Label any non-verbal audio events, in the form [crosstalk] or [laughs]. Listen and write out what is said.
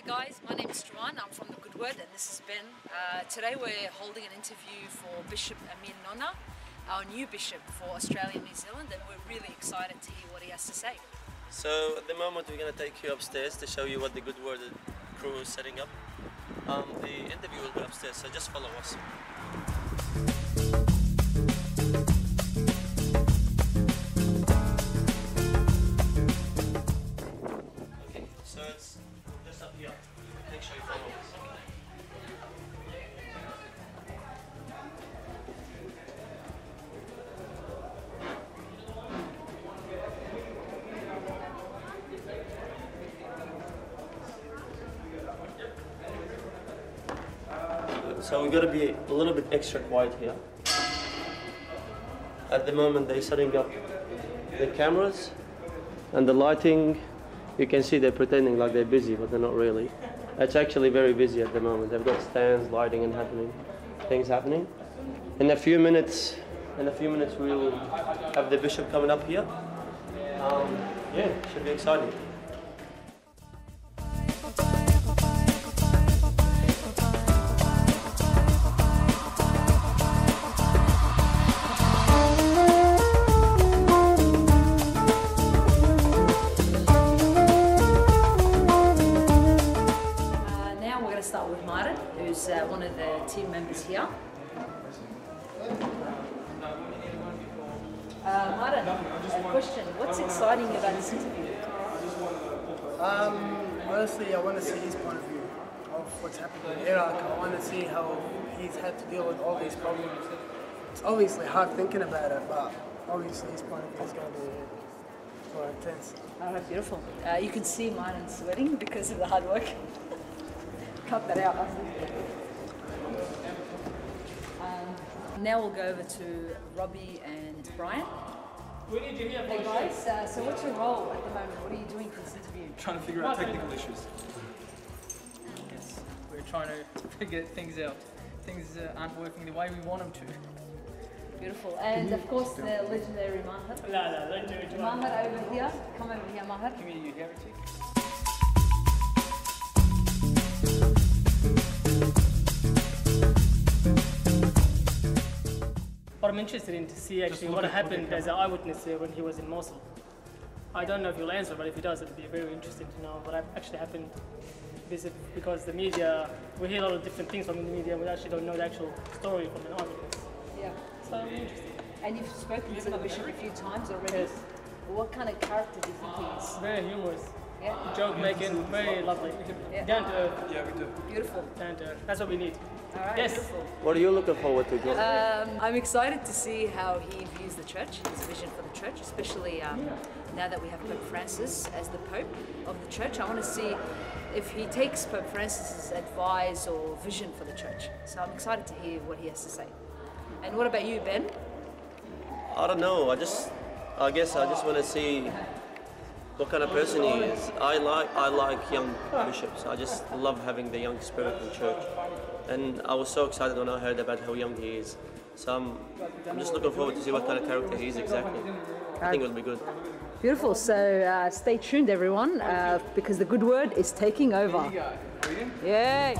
guys, my name is Joanne, I'm from The Good Word and this is Ben. Uh, today we're holding an interview for Bishop Amel Nona, our new bishop for Australia and New Zealand and we're really excited to hear what he has to say. So at the moment we're going to take you upstairs to show you what the Good Word crew is setting up. Um, the interview will be upstairs, so just follow us. So we got to be a little bit extra quiet here. At the moment, they're setting up the cameras and the lighting. You can see they're pretending like they're busy, but they're not really. It's actually very busy at the moment. They've got stands, lighting, and happening things happening. In a few minutes, in a few minutes, we'll have the bishop coming up here. Um, yeah, should be exciting. Start with Martin, who's uh, one of the team members here. Uh, Martin, a question. What's exciting about this interview? Um, honestly, I want to see his point of view of what's happening in Iraq. I want to see how he's had to deal with all these problems. It's obviously hard thinking about it, but obviously his point of view is going to be more intense. Oh, beautiful. Uh, you can see Martin sweating because of the hard work. [laughs] Cut that out. Um, now we'll go over to Robbie and Brian. Hey guys, uh, so what's your role at the moment? What are you doing for this interview? trying to figure out technical issues. Yes, we're trying to [laughs] figure things out. Things uh, aren't working the way we want them to. Beautiful. And of course the legendary Maher. La la, don't do it. Maher over here. Come over here, Maher. Give me your heritage. I'm interested in to see actually what happened as an eyewitness there when he was in Mosul. I don't know if you'll answer, but if he does, it'd be very interesting to know what actually happened. Visit because the media, we hear a lot of different things from the media, we actually don't know the actual story from an eyewitness. Yeah. So it'll be interesting. And you've spoken to the bishop a few times already. Yes. What kind of character do you think he is? Very humorous, Yeah. joke making, very lovely. Yeah. Down to earth, Yeah, we do. Beautiful. down to earth. That's what we need. All right. Yes. Beautiful. What are you looking forward to, John? Um, I'm excited to see how he views the church, his vision for the church, especially um, now that we have Pope Francis as the Pope of the church. I want to see if he takes Pope Francis's advice or vision for the church. So I'm excited to hear what he has to say. And what about you, Ben? I don't know. I just, I guess I just want to see what kind of person he is. I like, I like young bishops. I just love having the young spirit in church, and I was so excited when I heard about how young he is. So I'm, I'm just looking forward to see what kind of character he is exactly. I think it'll be good. Beautiful. So uh, stay tuned, everyone, uh, because the good word is taking over. Yay!